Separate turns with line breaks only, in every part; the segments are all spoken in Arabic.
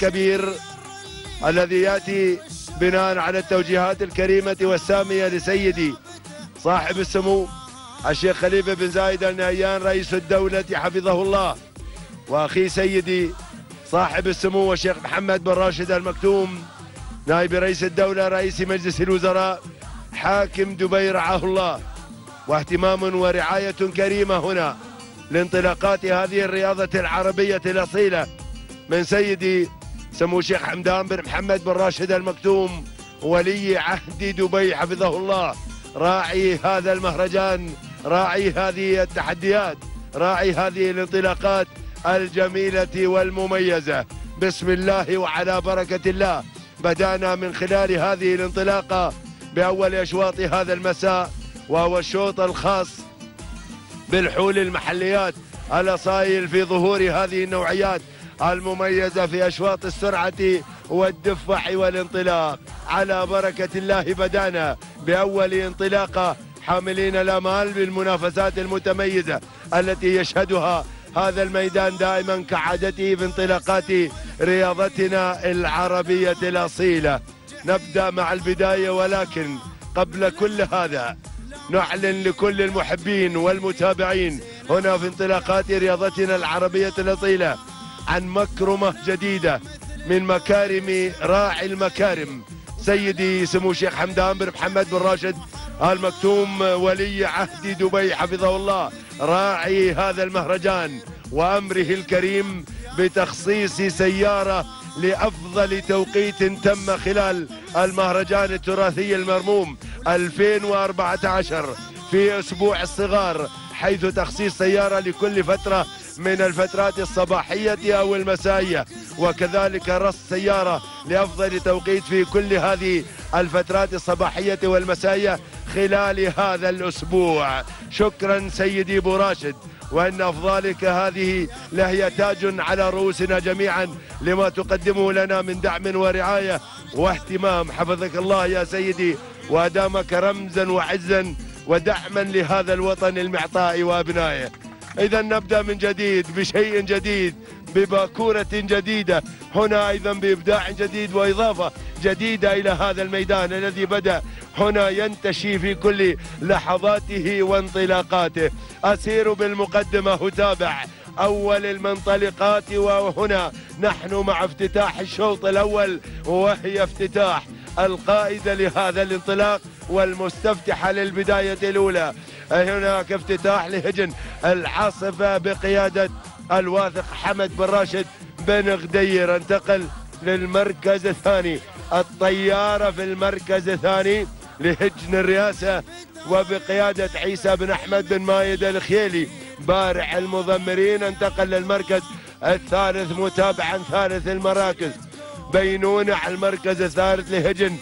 كبير الذي يأتي بناء على التوجيهات الكريمة والسامية لسيدي صاحب السمو الشيخ خليفة بن زايد ال نهيان رئيس الدولة حفظه الله. وأخي سيدي صاحب السمو والشيخ محمد بن راشد المكتوم نائب رئيس الدولة رئيس مجلس الوزراء حاكم دبي رعاه الله. واهتمام ورعاية كريمة هنا لانطلاقات هذه الرياضة العربية الأصيلة من سيدي سمو الشيخ حمدان بن محمد بن راشد المكتوم ولي عهد دبي حفظه الله. راعي هذا المهرجان راعي هذه التحديات راعي هذه الانطلاقات الجميلة والمميزة. بسم الله وعلى بركة الله. بدأنا من خلال هذه الانطلاقة بأول أشواط هذا المساء وهو الشوط الخاص بالحول المحليات الأصايل في ظهور هذه النوعيات. المميزة في أشواط السرعة والدفع والانطلاق. على بركة الله بدأنا بأول انطلاقة حاملين الأمال بالمنافسات المتميزة التي يشهدها هذا الميدان دائما كعادته في انطلاقات رياضتنا العربية الأصيلة. نبدأ مع البداية ولكن قبل كل هذا نعلن لكل المحبين والمتابعين هنا في انطلاقات رياضتنا العربية الأصيلة عن مكرمة جديدة من مكارم راعي المكارم. سيدي سمو الشيخ حمدان بن محمد بن راشد المكتوم ولي عهد دبي حفظه الله راعي هذا المهرجان وأمره الكريم بتخصيص سيارة لأفضل توقيت تم خلال المهرجان التراثي المرموم 2014 في أسبوع الصغار حيث تخصيص سيارة لكل فترة من الفترات الصباحية أو المسائية وكذلك رص سيارة لأفضل توقيت في كل هذه الفترات الصباحية والمسائية خلال هذا الأسبوع. شكرا سيدي أبو راشد وأن أفضالك هذه لهي تاج على رؤوسنا جميعا لما تقدمه لنا من دعم ورعاية واهتمام. حفظك الله يا سيدي وأدامك رمزا وعزا ودعما لهذا الوطن المعطاء وأبنائه. إذا نبدأ من جديد بشيء جديد بباكورة جديدة. هنا أيضا بإبداع جديد وإضافة جديدة إلى هذا الميدان الذي بدأ. هنا ينتشي في كل لحظاته وانطلاقاته. أسير بالمقدمة أتابع أول المنطلقات وهنا نحن مع افتتاح الشوط الأول وهي افتتاح القائدة لهذا الانطلاق والمستفتحة للبداية الأولى. هناك افتتاح لهجن العاصفة بقيادة الواثق حمد بن راشد بن غدير. انتقل للمركز الثاني. الطيارة في المركز الثاني لهجن الرئاسة وبقيادة عيسى بن أحمد بن مايد الخيلي. بارع المضمرين انتقل للمركز الثالث متابعا ثالث المراكز. بينونة على المركز الثالث لهجن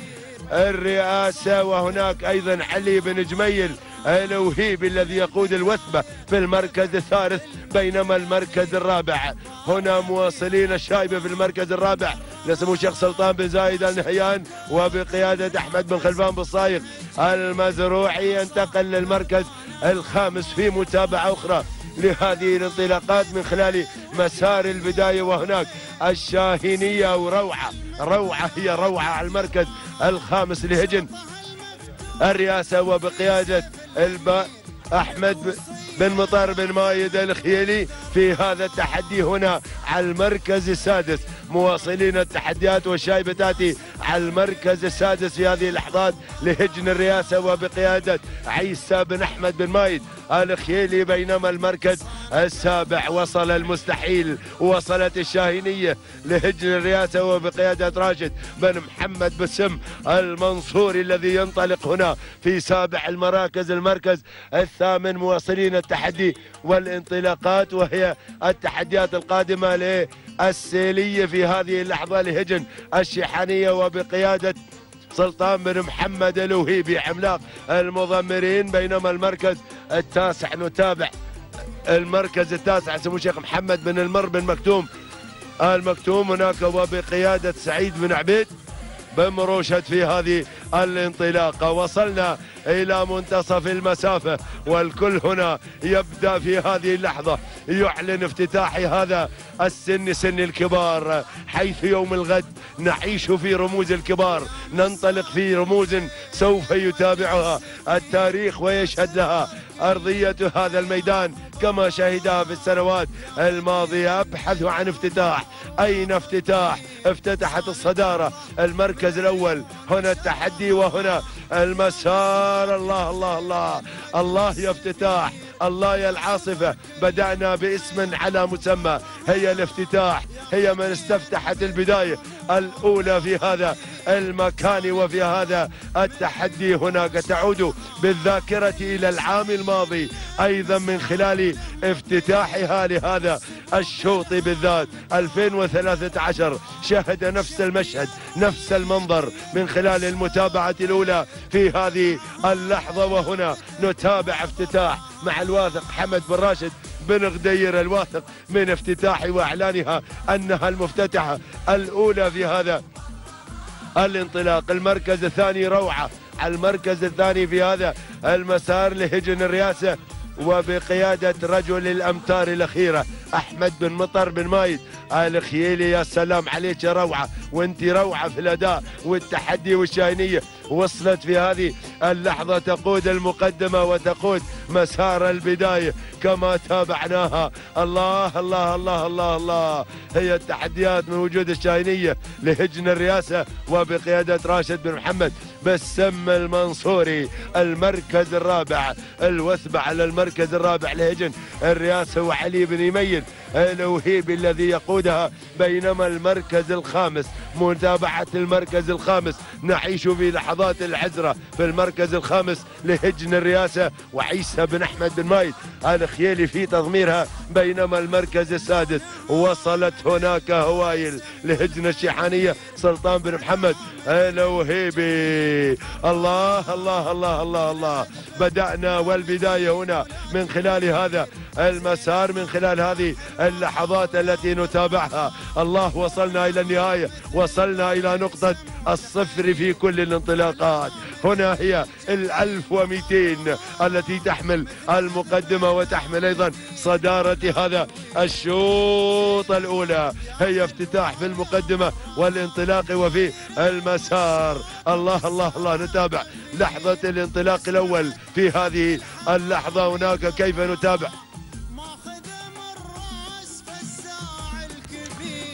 الرئاسة. وهناك أيضا علي بن جميل الوهيبي الذي يقود الوثبة في المركز الثالث بينما المركز الرابع. هنا مواصلين الشايبة في المركز الرابع. لسمو الشيخ سلطان بن زايد النهيان وبقيادة أحمد بن خلفان بالصايغ المزروعي ينتقل للمركز الخامس في متابعة أخرى لهذه الانطلاقات من خلال مسار البداية. وهناك الشاهينية وروعة. روعة هي روعة على المركز الخامس لهجن الرئاسة وبقيادة الب أحمد بن مطر بن مايد الخيلي في هذا التحدي هنا على المركز السادس. مواصلين التحديات والشايبة تأتي على المركز السادس في هذه اللحظات لهجن الرئاسة وبقيادة عيسى بن أحمد بن مايد الخيلي بينما المركز السابع. وصل المستحيل وصلت الشاهينية لهجن الرئاسة وبقيادة راشد بن محمد بسم المنصوري الذي ينطلق هنا في سابع المراكز. المركز الثامن مواصلين التحدي والانطلاقات وهي التحديات القادمة للسيلية في هذه اللحظة لهجن الشحانية وبقيادة سلطان بن محمد الوهيبي. عملاق المضمرين بينما المركز التاسع نتابع المركز التاسع سمو الشيخ محمد بن المر بن مكتوم. المكتوم هناك وبقيادة سعيد بن عبيد. بمروشد في هذه الانطلاقة. وصلنا إلى منتصف المسافة والكل هنا يبدأ في هذه اللحظة. يعلن افتتاح هذا السن سن الكبار. حيث يوم الغد نعيش في رموز الكبار. ننطلق في رموز سوف يتابعها. التاريخ ويشهد لها. أرضية هذا الميدان كما شهدها في السنوات الماضية. أبحث عن افتتاح. أين افتتاح؟ افتتحت الصدارة. المركز الأول. هنا التحدي وهنا المسار. الله الله الله. الله يا افتتاح. الله يا العاصفة. بدأنا باسم على مسمى. هي الافتتاح. هي من استفتحت البداية الأولى في هذا المكان وفي هذا التحدي هناك تعود بالذاكرة إلى العام الماضي أيضا من خلال افتتاحها لهذا الشوط بالذات. 2013 شهد نفس المشهد نفس المنظر من خلال المتابعة الأولى في هذه اللحظة. وهنا نتابع افتتاح مع الواثق حمد بن راشد بن غدير الواثق من افتتاح وإعلانها أنها المفتتحة الأولى في هذا الانطلاق المركز الثاني روعة المركز الثاني في هذا المسار لهجن الرئاسه وبقيادة رجل الأمتار الأخيرة أحمد بن مطر بن مايد. الخيلي يا سلام عليك روعة وأنت روعة في الأداء والتحدي والشاينية وصلت في هذه اللحظة تقود المقدمة وتقود مسار البداية كما تابعناها. الله الله الله الله الله. هي التحديات من وجود الشاينية لهجن الرئاسة وبقيادة راشد بن محمد. بالسم المنصوري المركز الرابع الوثبة على المركز الرابع لهجن الرئاسة وعلي بن يمين الوهيبي الذي يقودها بينما المركز الخامس متابعة المركز الخامس نعيش في لحظات العزرة في المركز الخامس لهجن الرئاسة وعيسى بن أحمد بن مايد. الخيالي في تضميرها بينما المركز السادس وصلت هناك هوايل لهجن الشيحانية سلطان بن محمد الوهيبي. الله الله الله الله الله. بدأنا والبداية هنا من خلال هذا المسار من خلال هذه اللحظات التي نتابعها. الله وصلنا إلى النهاية وصلنا إلى نقطة الصفر في كل الانطلاقات. هنا هي الألف ومئتين التي تحمل المقدمة وتحمل أيضا صدارة هذا الشوط الأولى. هي افتتاح في المقدمة والانطلاق وفي المسار. الله الله الله نتابع لحظة الانطلاق الأول في هذه اللحظة. هناك كيف نتابع؟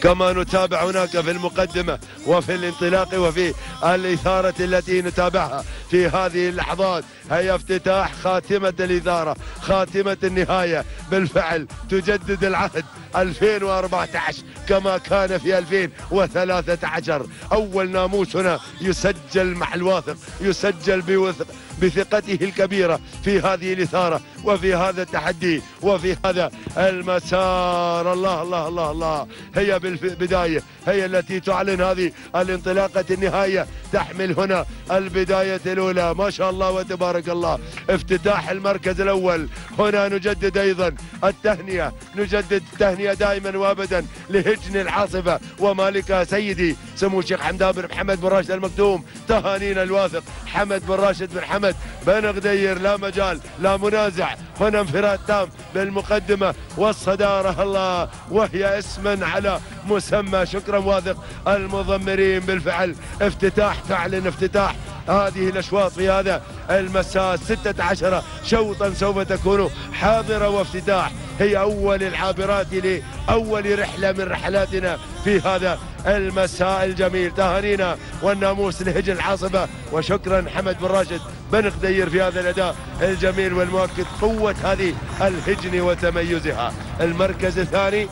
كما نتابع هناك في المقدمة وفي الانطلاق وفي الإثارة التي نتابعها في هذه اللحظات. هي افتتاح خاتمة الإثارة خاتمة النهاية. بالفعل تجدد العهد 2014 كما كان في 2013 أول ناموس هنا يسجل مع الواثق يسجل بوثق. بثقته الكبيرة في هذه الإثارة وفي هذا التحدي وفي هذا المسار. الله الله الله الله. هي بالبداية هي التي تعلن هذه الانطلاقة النهاية تحمل هنا البداية الأولى. ما شاء الله وتبارك الله. افتتاح المركز الأول. هنا نجدد أيضا التهنئة. نجدد التهنئة دائما وابدا لهجن العاصفة ومالكها سيدي سمو الشيخ حمدان بن محمد بن راشد المكتوم. تهانينا الواثق حمد بن راشد بن حمد. بن غدير لا مجال لا منازع. هنا انفراد تام بالمقدمة. والصدارة الله وهي اسما على مسمى. شكرا واثق المضمرين بالفعل. افتتاح تعلن افتتاح هذه الأشواط في هذا المساء. 16 شوطا سوف تكون حاضرة وافتتاح. هي أول العابرات لأول رحلة من رحلاتنا في هذا المساء الجميل. تهانينا والناموس لهجن العاصفة وشكرا حمد بن راشد بن غدير في هذا الأداء الجميل والمؤكد قوة هذه الهجن وتميزها. المركز الثاني.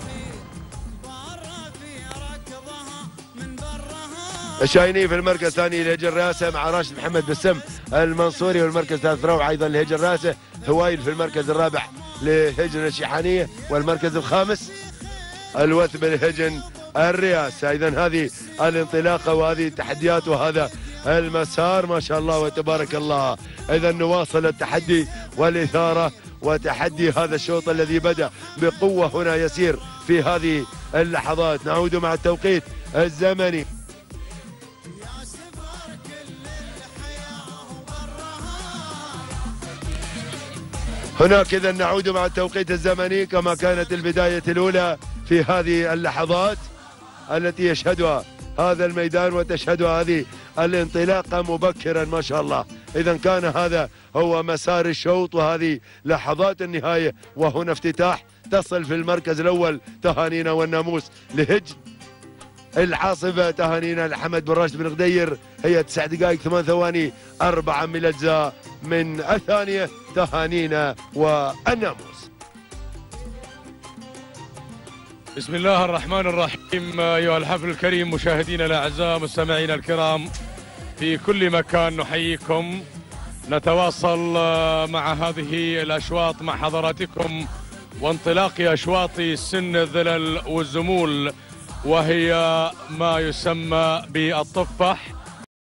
الشايني في المركز الثاني لهجر راسه مع راشد محمد بسم المنصوري والمركز الثالث روعه أيضا لهجر راسه هوايل في المركز الرابع لهجن الشيحانية والمركز الخامس الوثب لهجن الرئاسه اذا هذه الانطلاقة وهذه التحديات وهذا المسار ما شاء الله وتبارك الله. اذا نواصل التحدي والإثارة وتحدي هذا الشوط الذي بدأ بقوة هنا يسير في هذه اللحظات. نعود مع التوقيت الزمني. هناك إذا نعود مع التوقيت الزمني كما كانت البداية الأولى في هذه اللحظات التي يشهدها هذا الميدان وتشهدها هذه الانطلاقة مبكرا ما شاء الله. إذا كان هذا هو مسار الشوط وهذه لحظات النهاية وهنا افتتاح. تصل في المركز الأول تهانينا والناموس لهج. العاصفة تهانينا لحمد بن راشد بن غدير. هي تسع دقائق ثمان ثواني أربعة من الأجزاء من الثانية. تهانينا والناموس
بسم الله الرحمن الرحيم أيها الحفل الكريم مشاهدينا الأعزاء مستمعينا الكرام في كل مكان نحييكم. نتواصل مع هذه الأشواط مع حضراتكم وانطلاق أشواط سن الذلل والزمول وهي ما يسمى بالطفح.